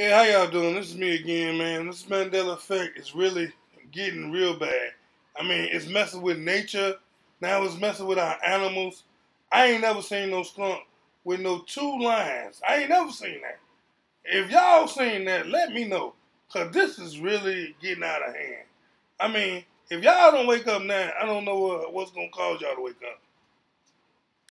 Hey, how y'all doing? This is me again, man. This Mandela effect is really getting real bad. I mean, it's messing with nature. Now it's messing with our animals. I ain't never seen no skunk with no two lines. I ain't never seen that. If y'all seen that, let me know. Cause this is really getting out of hand. I mean, if y'all don't wake up now, I don't know uh, what's gonna cause y'all to wake up.